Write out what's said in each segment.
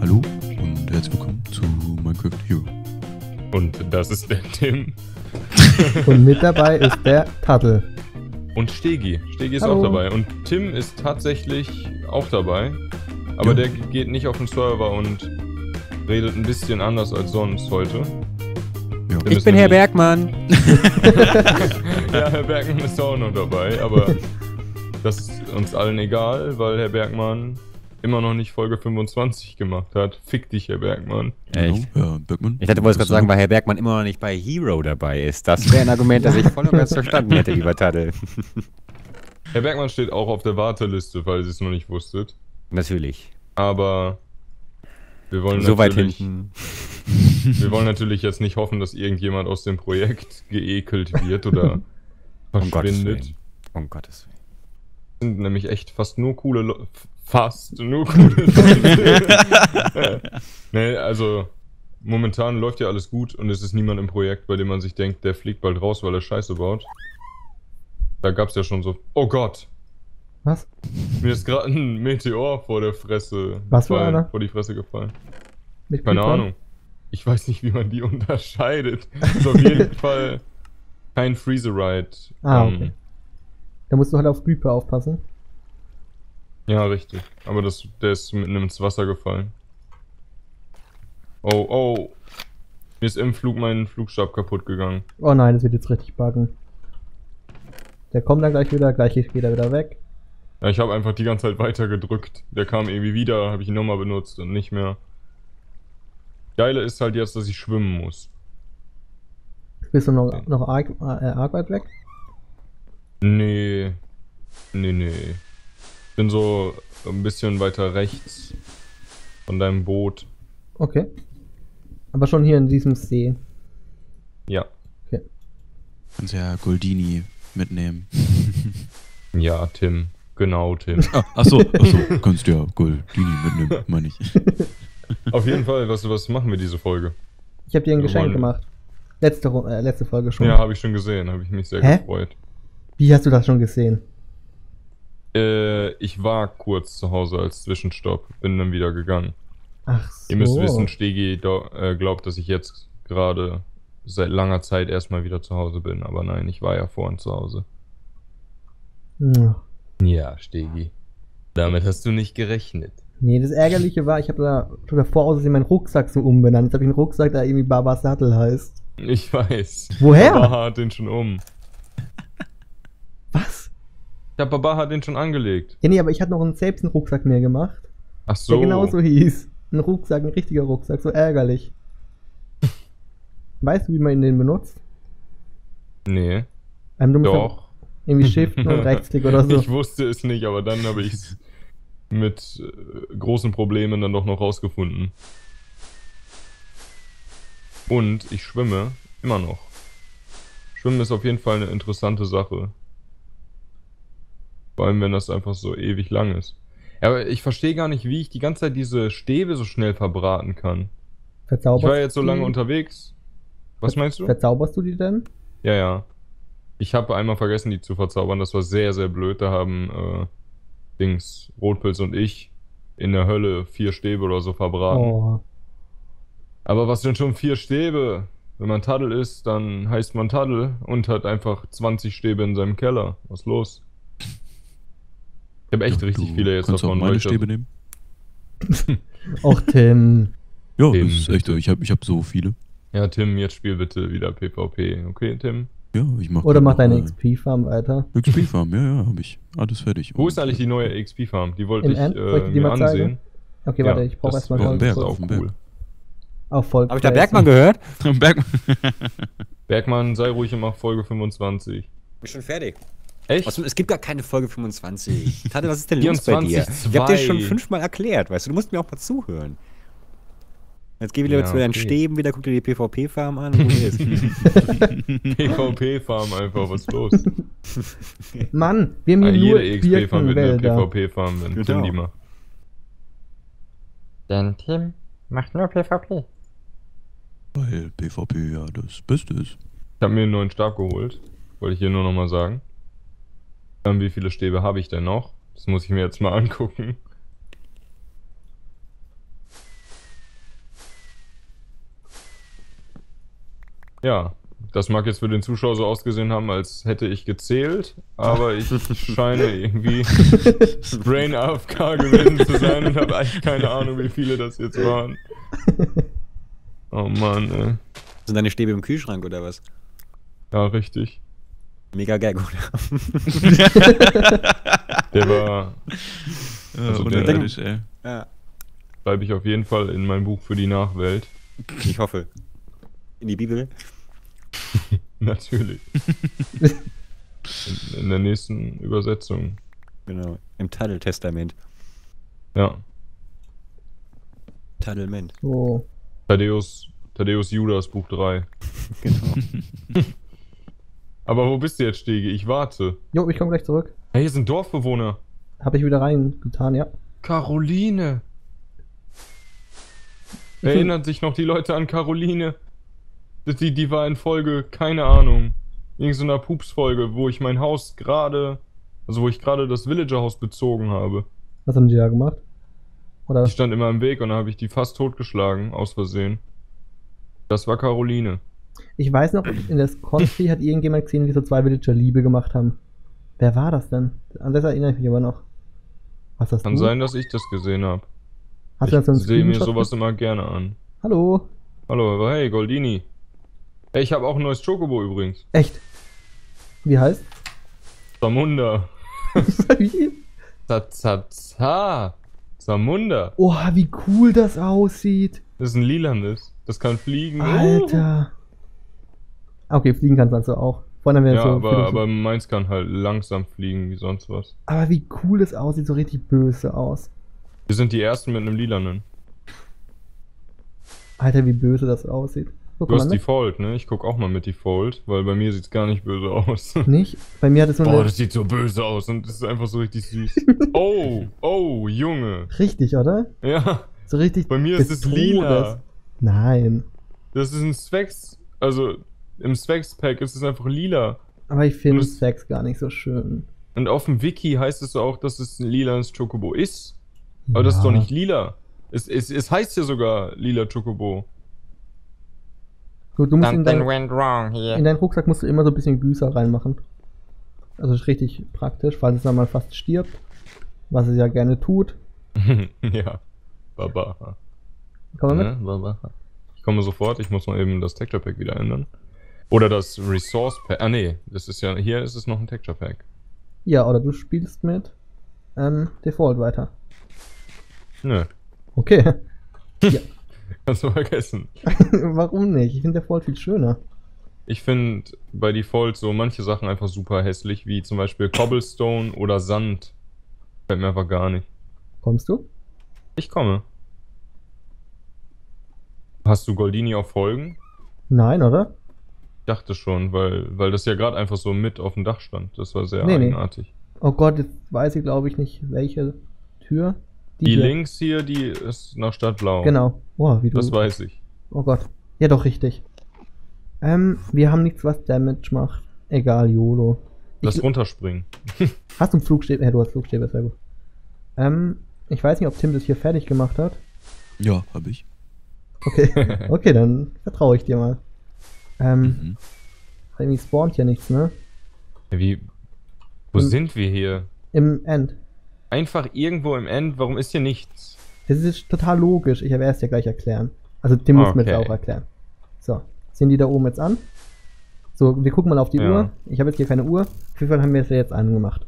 Hallo und herzlich willkommen zu Minecraft Hero. Und das ist der Tim. Und mit dabei ist der Tattel. Und Stegi. Stegi ist Hallo. auch dabei. Und Tim ist tatsächlich auch dabei. Aber Ja. der geht nicht auf den Server und redet ein bisschen anders als sonst heute. Ja. Ich bin Herr Bergmann. Ja, Herr Bergmann ist auch noch dabei, aber das ist uns allen egal, weil Herr Bergmann immer noch nicht Folge 25 gemacht hat. Fick dich, Herr Bergmann. Echt? Herr Bergmann. Ich hatte wohl gerade sagen, weil Herr Bergmann immer noch nicht bei Hero dabei ist. Das wäre ein Argument, das ich voll und ganz verstanden hätte, lieber Tadel. Herr Bergmann steht auch auf der Warteliste, falls ihr es noch nicht wusstet. Natürlich. Aber wir wollen So weit natürlich, hinten. wir wollen natürlich jetzt nicht hoffen, dass irgendjemand aus dem Projekt geekelt wird oder Um Gottes verschwindet. Willen. Um Gottes Willen. Das sind nämlich echt fast nur coole Leute. Fast nur coole Leute. nee, also momentan läuft ja alles gut und es ist niemand im Projekt, bei dem man sich denkt, der fliegt bald raus, weil er Scheiße baut. Da gab's ja schon so. Oh Gott! Was? Mir ist gerade ein Meteor vor der Fresse Was gefallen, einer? vor die Fresse gefallen. Mit Keine Creepern? Ahnung. Ich weiß nicht, wie man die unterscheidet. Ist auf jeden Fall kein Freeze-Ride. Ah, Ähm, okay. Da musst du halt auf Creeper aufpassen. Ja, richtig. Aber das, der ist mitten ins Wasser gefallen. Oh, oh. Mir ist im Flug mein Flugstab kaputt gegangen. Oh nein, das wird jetzt richtig buggen. Der kommt dann gleich wieder, gleich geht er wieder weg. Ja, ich habe einfach die ganze Zeit weiter gedrückt. Der kam irgendwie wieder, habe ich ihn nochmal benutzt und nicht mehr. Geile ist halt jetzt, dass ich schwimmen muss. Bist du noch, noch arg, äh, arg weit weg? Nee. Nee, nee. Bin so ein bisschen weiter rechts von deinem Boot. Okay. Aber schon hier in diesem See. Ja. Kannst ja Goldini mitnehmen. Ja, Tim. Genau, Tim. ah, achso, achso, kannst ja Goldini mitnehmen, meine ich. Auf jeden Fall, was, was machen wir diese Folge? Ich habe dir ein Wir Geschenk wollen- gemacht. Letzte, äh, letzte Folge schon. Ja, habe ich schon gesehen, habe ich mich sehr Hä? gefreut. Wie hast du das schon gesehen? Äh, ich war kurz zu Hause als Zwischenstopp, bin dann wieder gegangen. Ach so. Ihr müsst wissen, Stegi äh, glaubt, dass ich jetzt gerade seit langer Zeit erstmal wieder zu Hause bin, aber nein, ich war ja vorhin zu Hause. Hm. Ja, Stegi. Damit hast du nicht gerechnet. Nee, das Ärgerliche war, ich habe da schon davor aus meinen Rucksack so umbenannt. Jetzt habe ich einen Rucksack, der irgendwie Baba Sattel heißt. Ich weiß. Woher? Baba hat den schon um. Was? Ja, Baba hat den schon angelegt. Ja, nee, aber ich hatte noch einen, selbst einen Rucksack mir gemacht, Ach so. der genauso hieß. Ein Rucksack, ein richtiger Rucksack, so ärgerlich. weißt du, wie man den benutzt? Nee, Ähm, doch. Irgendwie Shift und Rechtsklick oder so. Ich wusste es nicht, aber dann habe ich es mit äh, großen Problemen dann doch noch rausgefunden. Und ich schwimme immer noch. Schwimmen ist auf jeden Fall eine interessante Sache. Vor allem, wenn das einfach so ewig lang ist. Ja, aber ich verstehe gar nicht, wie ich die ganze Zeit diese Stäbe so schnell verbraten kann. Verzauberst Ich war jetzt so du lange die? unterwegs. Was meinst du? Verzauberst du die denn? Ja, ja. Ich habe einmal vergessen, die zu verzaubern. Das war sehr, sehr blöd. Da haben äh, Dings, Rotpilz und ich in der Hölle vier Stäbe oder so verbraten. Oh. Aber was denn schon vier Stäbe? Wenn man Taddel ist, dann heißt man Taddel und hat einfach 20 Stäbe in seinem Keller. Was los? Ich habe echt Ja, richtig viele jetzt kannst davon. auch meine Stäbe nehmen. Och, Tim. Ja, Eben. das ist echt, ich habe ich hab so viele. Ja, Tim, jetzt spiel bitte wieder PvP. Okay, Tim? Ja, ich mach Oder mach deine äh, XP-Farm weiter. XP-Farm, ja, ja, habe ich. Alles fertig. Wo Und, ist eigentlich die neue XP-Farm? Die wollte ich End? Soll ich äh, die mir mal zeigen? ansehen. Okay, Ja, warte, ich brauche erstmal auf dem Berg, auf dem Berg. auf Volk. Habe ich da Bergmann gehört? Bergmann. Bergmann, sei ruhig und mach Folge 25. Bin schon fertig. Echt? Was, es gibt gar keine Folge 25. Tade, was ist denn los bei dir? 24,2. Ich hab dir schon fünfmal erklärt, weißt du, du musst mir auch mal zuhören. Jetzt geh wieder Ja, zu deinen okay. Stäben, wieder guck dir die PvP-Farm an. Wo die ist. PvP-Farm einfach, was ist los? Mann, wir haben Ah, hier nur jede XP-Farm wird eine. PvP-Farm, wenn Genau. Tim die macht. Denn Tim macht nur PvP. Weil PvP ja das Beste ist. Ich habe mir einen neuen Stab geholt. Wollte ich hier nur nochmal sagen. Ähm, wie viele Stäbe habe ich denn noch? Das muss ich mir jetzt mal angucken. Ja, das mag jetzt für den Zuschauer so ausgesehen haben, als hätte ich gezählt, aber ich scheine irgendwie Brain AFK gewesen zu sein und habe eigentlich keine Ahnung, wie viele das jetzt waren. Oh Mann, ey. Sind deine Stäbe im Kühlschrank oder was? Ja, richtig. Mega Gag, oder? Der war, Ja, Also der- unterirdisch, ey. ja. schreibe ich auf jeden Fall in mein Buch für die Nachwelt. Ich hoffe. In die Bibel? Natürlich. In, in der nächsten Übersetzung. Genau. Im Taddel-Testament. Ja. Taddlement. So. Thaddeus, Thaddeus Judas, Buch 3. Genau. Aber wo bist du jetzt, Stege? Ich warte. Jo, ich komme gleich zurück. Hey, hier sind Dorfbewohner. Habe ich wieder reingetan, ja. Caroline. Erinnern sich noch die Leute an Caroline? Die, die war in Folge, keine Ahnung, irgend so einer Pups-Folge, wo ich mein Haus gerade, also wo ich gerade das Villager-Haus bezogen habe. Was haben die da gemacht? Oder? Die stand immer im Weg und dann habe ich die fast totgeschlagen, aus Versehen. Das war Caroline. Ich weiß noch, in der Country hat irgendjemand gesehen, wie so zwei Villager Liebe gemacht haben. Wer war das denn? An das erinnere ich mich aber noch. Was das Kann du? sein, dass ich das gesehen habe. Hast Ich du das sehe mir sowas immer gerne an. Hallo? Hallo, hey, Goldini. Hey, ich habe auch ein neues Chocobo übrigens. Echt? Wie heißt? Samunda. Wie? Zazza. Samunda. Oh, wie cool das aussieht. Das ist ein lilanes. Das kann fliegen. Alter. Okay, fliegen kannst du also auch. Wir Ja, so aber, aber meins kann halt langsam fliegen wie sonst was. aber wie cool das aussieht, so richtig böse aus. Wir sind die ersten mit einem lilanen. Alter, wie böse das aussieht. Guck Du hast ne? Default, ne? Ich guck auch mal mit Default, weil bei mir sieht's gar nicht böse aus. Nicht? Bei mir hat es so Boah, das sieht so böse aus und das ist einfach so richtig süß. Oh, oh, Junge. Richtig, oder? Ja, So richtig bei mir ist es lila. Nein. Das ist ein Specs, also im Specs-Pack ist es einfach lila. Aber ich finde Sex gar nicht so schön. Und auf dem Wiki heißt es auch, dass es ein lilanes Chocobo ist. Aber das ist Ja. doch nicht lila. Es, es, es heißt ja sogar lila Chocobo. Gut, du musst in, dein, went wrong in here. deinen Rucksack musst du immer so ein bisschen Güser reinmachen. Also ist richtig praktisch, falls es dann mal fast stirbt. Was es ja gerne tut. ja. Baba. Komm mal Ne? mit. Baba. Ich komme sofort, ich muss mal eben das Texture Pack wieder ändern. Oder das Resource Pack. Ah nee, das ist ja. Hier ist es noch ein Texture Pack. Ja, oder du spielst mit ähm, Default weiter. Nö. Okay. Kannst du vergessen. Warum nicht? Ich finde Default viel schöner. Ich finde bei Default so manche Sachen einfach super hässlich, wie zum Beispiel Cobblestone oder Sand. Fällt mir einfach gar nicht. Kommst du? Ich komme. Hast du Goldini auf Folgen? Nein, oder? Ich dachte schon, weil, weil das ja gerade einfach so mit auf dem Dach stand. Das war sehr Nee, nee. eigenartig. Oh Gott, jetzt weiß ich glaube ich nicht, welche Tür. Die, hier. links hier, die ist nach Stadtblau. Genau. Boah, wie du. Das weiß ich. Oh Gott. Ja, doch, richtig. Ähm, wir haben nichts, was Damage macht. Egal, YOLO. Lass runterspringen. hast du einen Flugstäbe? Ja, du hast Flugstäbe, sehr gut. Ähm, ich weiß nicht, ob Tim das hier fertig gemacht hat. Ja, hab ich. Okay, okay, dann vertraue ich dir mal. Ähm, Mhm. irgendwie spawnt hier nichts, ne? Wie. Wo Hm. sind wir hier? Im End. Einfach irgendwo im End, warum ist hier nichts? Das ist total logisch. Ich werde es dir gleich erklären. Also Tim muss mir das Okay. auch erklären. So, sehen die da oben jetzt an? So, wir gucken mal auf die Ja. Uhr. Ich habe jetzt hier keine Uhr. Auf jeden Fall haben wir es ja jetzt angemacht.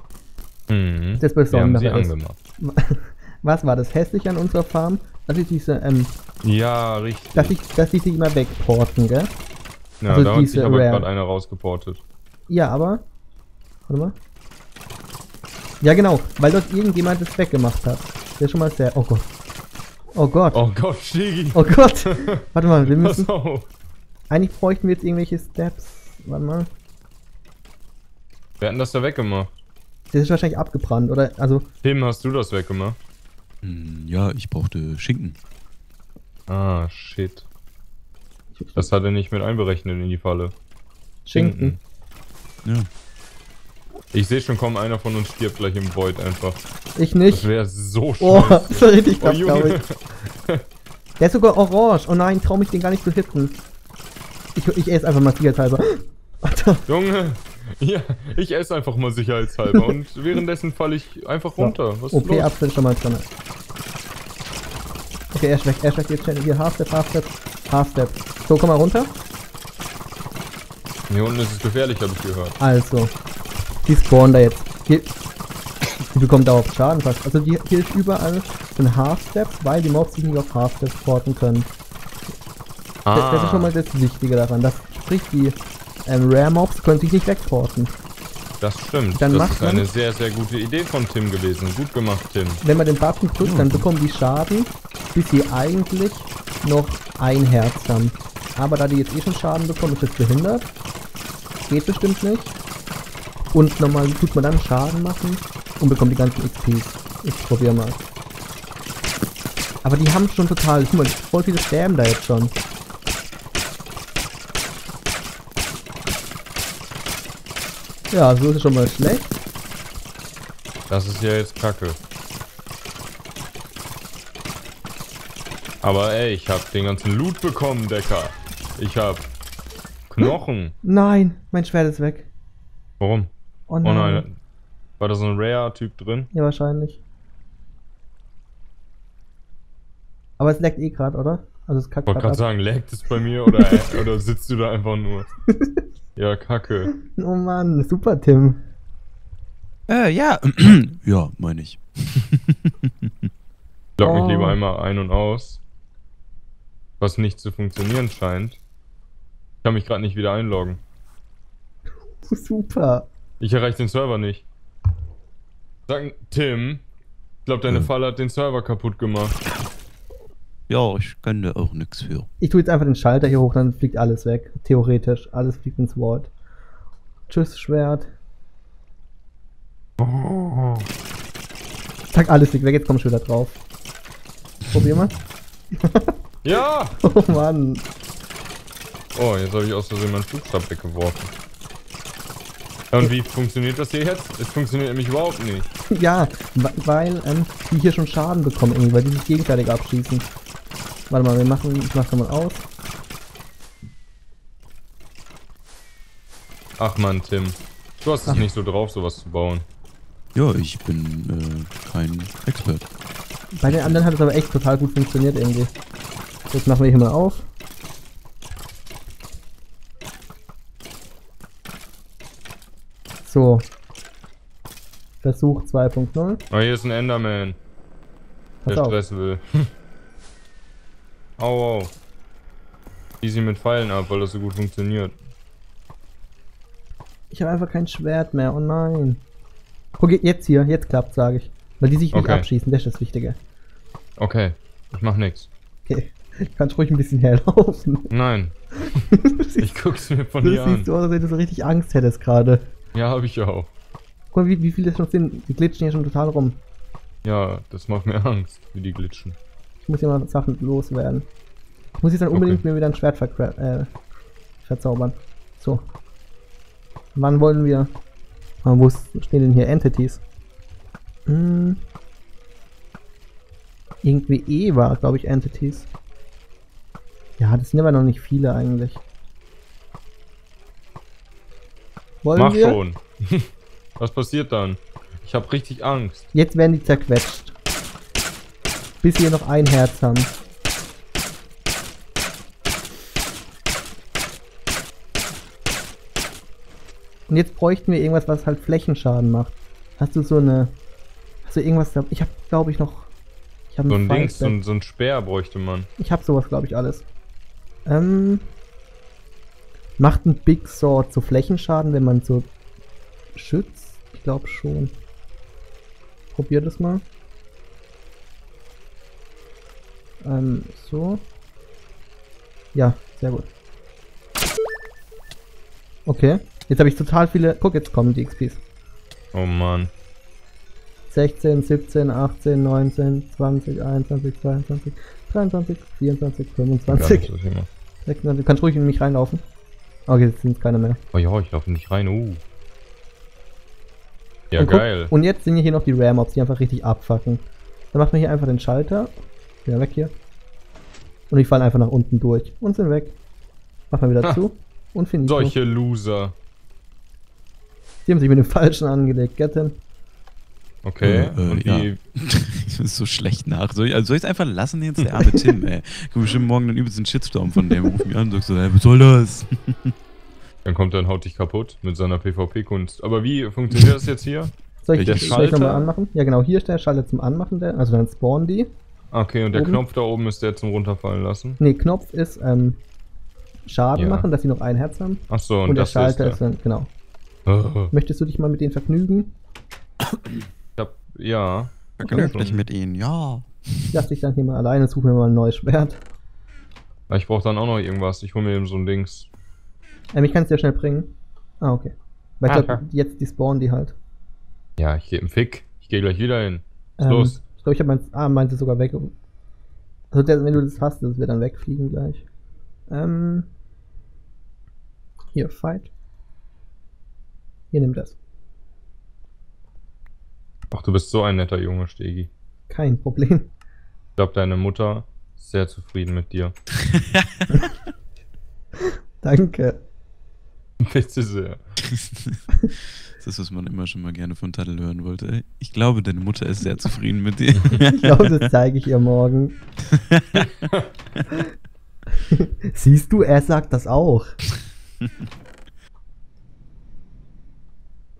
Mhm. Das Wir haben sie Besondere ist, angemacht. was war das hässliche an unserer Farm? Dass ich diese, ähm, Ja, richtig. dass ich, dass ich sie immer wegporten, gell? Ja, also da hat sich aber gerade einer rausgeportet. Ja, aber. Warte mal. Ja, genau, weil dort irgendjemand das weggemacht hat. Der ist schon mal sehr. Oh Gott. Oh Gott. Oh, Oh Gott, Stegi. Gott. Warte mal, wir müssen. Pass auf. Eigentlich bräuchten wir jetzt irgendwelche Steps. Warte mal. Wir hatten das da weggemacht. Das ist wahrscheinlich abgebrannt, oder? Also, Tim, hast du das weggemacht? Hm, Ja, ich brauchte Schinken. Ah, shit. Das hat er nicht mit einberechnet in die Falle. Schinken. Ja. Ich sehe schon, kaum einer von uns stirbt gleich im Void einfach. Ich Das nicht. wäre so Oh, scheiße. das war richtig Oh, knapp, glaube ich. Der ist sogar orange. Oh nein, trau mich den gar nicht zu hitten. Ich, ich esse einfach mal sicherheitshalber. Alter. Junge. Ja, ich esse einfach mal sicherheitshalber und währenddessen falle ich einfach runter. Was ist los? OP-Apfel schon mal drin. Okay, er weg, er weg, jetzt schnell. Hier, Half-Step, Half-Step, Half-Step. So, komm mal runter. Hier unten ist es gefährlich, habe ich gehört. Also, die spawnen da jetzt. Hier, die bekommt dauerhaft Schaden fast. Also die, hier ist überall ein Half-Step, weil die Mobs sich nicht auf Half-Step porten können. Das, das ist schon mal das Wichtige daran. Das sprich, die ähm, Rare-Mobs können sich nicht wegporten. Das stimmt. Dann das ist eine sehr, sehr gute Idee von Tim gewesen. Gut gemacht, Tim. Wenn man den Button drückt, dann bekommen die Schaden, bis sie eigentlich noch ein Herz haben. Aber da die jetzt eh schon Schaden bekommen, ist das behindert. Geht bestimmt nicht. Und normal tut man dann Schaden machen und bekommt die ganzen XPs. Ich probiere mal. Aber die haben schon total. Guck mal, voll viele sterben da jetzt schon. Ja, so ist es schon mal schlecht. Das ist ja jetzt kacke. Aber ey, ich hab den ganzen Loot bekommen, Decker. Ich hab Knochen. Nein, mein Schwert ist weg. Warum? Oh Oh nein. nein. War da so ein Rare-Typ drin? Ja, wahrscheinlich. Aber es leckt eh gerade, oder? Also es kackt Ich wollte gerade sagen, laggt es bei mir oder, oder sitzt du da einfach nur? Ja, kacke. Oh Mann, super, Tim. Äh, ja. ja, meine ich. Log mich Oh. lieber einmal ein und aus. Was nicht zu funktionieren scheint. Ich kann mich gerade nicht wieder einloggen. Super. Ich erreiche den Server nicht. Sag, Tim, ich glaube, deine Hm. Falle hat den Server kaputt gemacht. Ja, ich kann da auch nichts für. Ich tue jetzt einfach den Schalter hier hoch, dann fliegt alles weg. Theoretisch. Alles fliegt ins Wort. Tschüss, Schwert. Zack, alles fliegt weg. Jetzt komm ich wieder drauf. Probier mal. Ja! Oh Mann. Oh, jetzt habe ich aus Versehen meinen Flugstab weggeworfen. Und wie funktioniert das hier jetzt? Es funktioniert nämlich überhaupt nicht. Ja, weil ähm, die hier schon Schaden bekommen irgendwie, weil die sich gegenseitig abschießen. Warte mal, wir machen, ich mach das mal aus. Ach man, Tim. Du hast es Ach. nicht so drauf, sowas zu bauen. Ja, ich bin äh, kein Expert. Bei den anderen hat es aber echt total gut funktioniert irgendwie. Jetzt machen wir hier mal auf. So. Versuch 2.0. Oh, hier ist ein Enderman, Pass der auf. Stress will. au, au. Easy mit Pfeilen ab, weil das so gut funktioniert. Ich habe einfach kein Schwert mehr. Oh nein. Guck, jetzt hier. Jetzt klappt sage ich. Weil die sich nicht Okay. abschießen. Das ist das Wichtige. Okay, ich mach nix. Okay. Kannst ruhig ein bisschen herlaufen. Nein, du ich guck's mir von du hier an. siehst so aus, als wenn du so richtig Angst hättest gerade. Ja, hab ich auch. Guck mal, wie, wie viele schon sind. Die glitschen hier schon total rum. Ja, das macht mir Angst, wie die glitschen. Ich muss hier mal Sachen loswerden. Ich muss jetzt dann unbedingt Okay. mir wieder ein Schwert äh, verzaubern. So. Wann wollen wir. Ah, wo stehen denn hier Entities? Hm. Irgendwie E war, glaube ich, Entities. Ja, das sind aber noch nicht viele eigentlich. Wollen Mach wir? schon. Was passiert dann? Ich hab richtig Angst. Jetzt werden die zerquetscht. Bis wir noch ein Herz haben. Und jetzt bräuchten wir irgendwas, was halt Flächenschaden macht. Hast du so eine. Hast du irgendwas da? Ich hab, glaube ich, noch. Ich habe So ein Dings, so ein, so ein Speer bräuchte man. Ich habe sowas, glaube ich, alles. Ähm. Macht ein Big Sword so Flächenschaden, wenn man so schützt? Ich glaube schon. Probier das mal. Ähm, so. Ja, sehr gut. Okay. Jetzt habe ich total viele. Guck, jetzt kommen die XPs. Oh Mann. 16, 17, 18, 19, 20, 21, 22, 23, 24, Gar 25. nicht so viel mehr. 26. Du kannst ruhig in mich reinlaufen. Okay, jetzt sind es keine mehr. Oh ja, ich laufe nicht rein. Uh. Ja, und guck, geil. Und jetzt sind hier noch die Rare Mobs, die einfach richtig abfacken. Dann macht man hier einfach den Schalter. Ja, weg hier. Und die fallen einfach nach unten durch und sind weg. Macht man wieder Ha. zu und finito. Solche Loser. Die haben sich mit dem Falschen angelegt, get him. Okay. Äh, äh, und ja. die, Das ist so schlecht nach. Soll ich, also soll ich es einfach lassen jetzt, der arme Tim, ey? Guck bestimmt morgen dann übelst einen Shitstorm von dem, ruf mich an und sagst so, ey, was soll das? dann kommt er und haut dich kaputt mit seiner PvP-Kunst. Aber wie funktioniert das jetzt hier? Soll ich, Der soll ich nochmal Schalter? anmachen? Ja, genau, hier ist der Schalter zum Anmachen, der, also dann spawnen die. Okay, und der Oben? Knopf da oben ist der zum runterfallen lassen. Ne, Knopf ist ähm, Schaden Ja. machen, dass sie noch ein Herz haben. Ach so, und, Und, der das hier ist Schalter der. ist dann, genau. Oh, Möchtest du dich mal mit denen vergnügen? ich ja. Vergnüglich mit ihnen, ja. Lass dich dann hier mal alleine, such mir mal ein neues Schwert. Ah, Ich brauch dann auch noch irgendwas. Ich hol mir eben so ein Dings. Ähm, ich kann es dir schnell bringen. Ah, okay. Weil ich Ah, glaube, jetzt die spawnen die halt. Ja, ich geb einen Fick. Ich geh gleich wieder hin. Was Ähm, los? Ich glaube, ich habe meins. Ah, meins ist sogar weg. Also, der, wenn du das hast, das wird dann wegfliegen gleich. Ähm. Hier, Fight. Hier, nimm das. Ach, du bist so ein netter Junge, Stegi. Kein Problem. Ich glaube, deine Mutter ist sehr zufrieden mit dir. Danke. Bitte sehr. Das ist, was man immer schon mal gerne von Tadel hören wollte. Ich glaube, deine Mutter ist sehr zufrieden mit dir. Ich glaube, das zeige ich ihr morgen. Siehst du, er sagt das auch.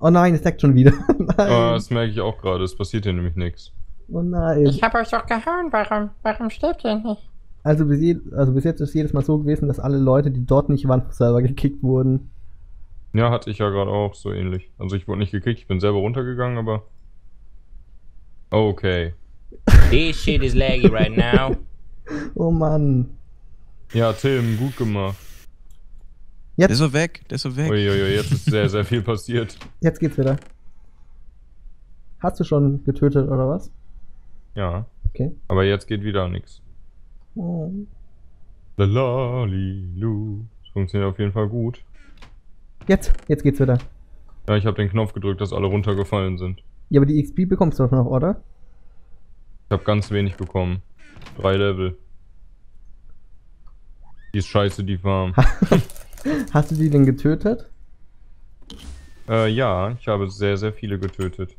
Oh nein, es sagt schon wieder. nein. Aber das merke ich auch gerade. Es passiert hier nämlich nichts. Oh nein. Ich habe euch doch gehauen. Warum, warum stirbt ihr nicht? Also bis, je, also bis jetzt ist jedes Mal so gewesen, dass alle Leute, die dort nicht waren, vom Server gekickt wurden. Ja, hatte ich ja gerade auch so ähnlich. Also ich wurde nicht gekickt, ich bin selber runtergegangen, aber. Okay. This shit is laggy right now. Oh Mann. Ja, Tim, gut gemacht. Der ist so weg, der ist so weg. Uiuiui, jetzt ist sehr, sehr viel passiert. Jetzt geht's wieder. Hast du schon getötet oder was? Ja, Okay. aber jetzt geht wieder nichts. Oh. Lalalilu. Das funktioniert auf jeden Fall gut. Jetzt, jetzt geht's wieder. Ja, ich habe den Knopf gedrückt, dass alle runtergefallen sind. Ja, aber die XP bekommst du doch noch, oder? Ich habe ganz wenig bekommen. Drei Level. Die ist scheiße, die Farm. Hast du die denn getötet? äh, ja, ich habe sehr, sehr viele getötet.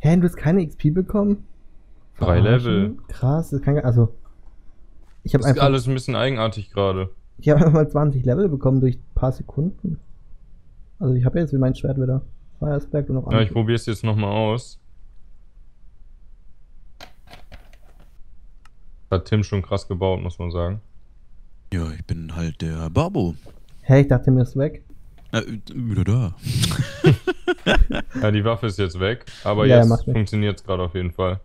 Hä, du hast keine XP bekommen? Drei? Level. Krass, das kann also. Ich habe einfach, alles ein bisschen eigenartig gerade. ich habe einfach mal 20 Level bekommen durch ein paar Sekunden. Also ich habe jetzt mein Schwert wieder. Feuersberg und noch Ja, ich probiere es jetzt nochmal aus. Hat Tim schon krass gebaut, muss man sagen. Ja, ich bin halt der Barbo. Hä, ich dachte mir ist weg. Äh, wieder da. Ja, die Waffe ist jetzt weg, aber Ja, jetzt funktioniert es gerade auf jeden Fall.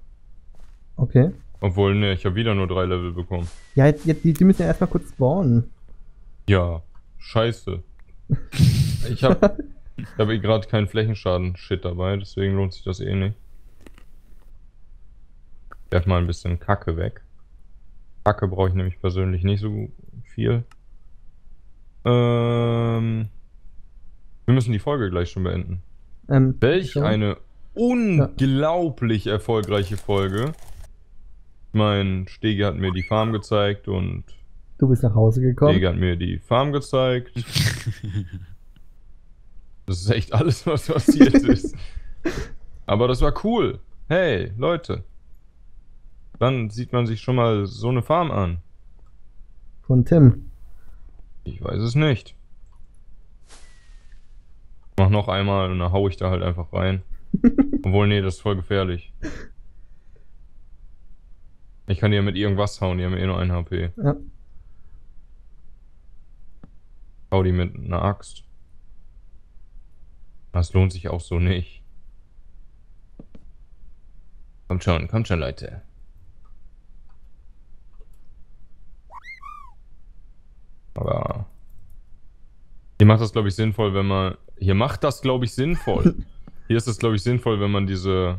Okay. Obwohl, ne, ich habe wieder nur drei Level bekommen. Ja, jetzt, jetzt, die, die müssen ja erstmal kurz spawnen. Ja, scheiße. Ich habe ich hab eh gerade keinen Flächenschaden-Shit dabei, deswegen lohnt sich das eh nicht. Werf mal ein bisschen Kacke weg. Kacke brauche ich nämlich persönlich nicht so viel. Ähm, wir müssen die Folge gleich schon beenden. Ähm, Welch so. eine unglaublich erfolgreiche Folge. Ich mein, Stege hat mir die Farm gezeigt und Du bist nach Hause gekommen. Stege hat mir die Farm gezeigt. Das ist echt alles, was passiert ist. Aber das war cool. Hey, Leute. Dann sieht man sich schon mal so eine Farm an. Von Tim. Ich weiß es nicht. Mach noch einmal und dann hau ich da halt einfach rein. Obwohl, nee, das ist voll gefährlich. Ich kann die ja mit irgendwas hauen, die haben eh nur ein HP. Ja. Hau die mit einer Axt. Das lohnt sich auch so nicht. Kommt schon, kommt schon, Leute. Aber hier macht das, glaube ich, sinnvoll, wenn man. Hier macht das, glaube ich, sinnvoll. hier ist es, glaube ich, sinnvoll, wenn man diese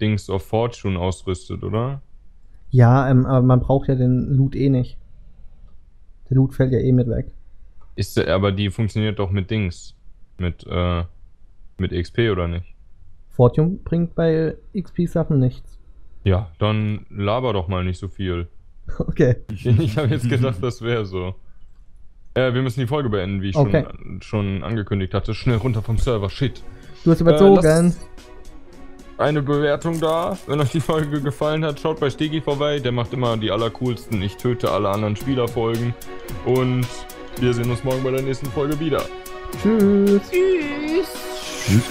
Dings of Fortune ausrüstet, oder? Ja, ähm, aber man braucht ja den Loot eh nicht. Der Loot fällt ja eh mit weg. Ist der, aber die funktioniert doch mit Dings. Mit, äh, mit XP oder nicht? Fortune bringt bei XP-Sachen nichts. Ja, dann laber doch mal nicht so viel. Okay. Ich habe jetzt gedacht, das wäre so. Äh, wir müssen die Folge beenden, wie ich Okay. schon, schon angekündigt hatte. Schnell runter vom Server, shit. Du hast überzogen. lass- Eine Bewertung da. Wenn euch die Folge gefallen hat, schaut bei Stegi vorbei. Der macht immer die allercoolsten Ich töte alle anderen Spielerfolgen. Und wir sehen uns morgen bei der nächsten Folge wieder. Tschüss. Tschüss.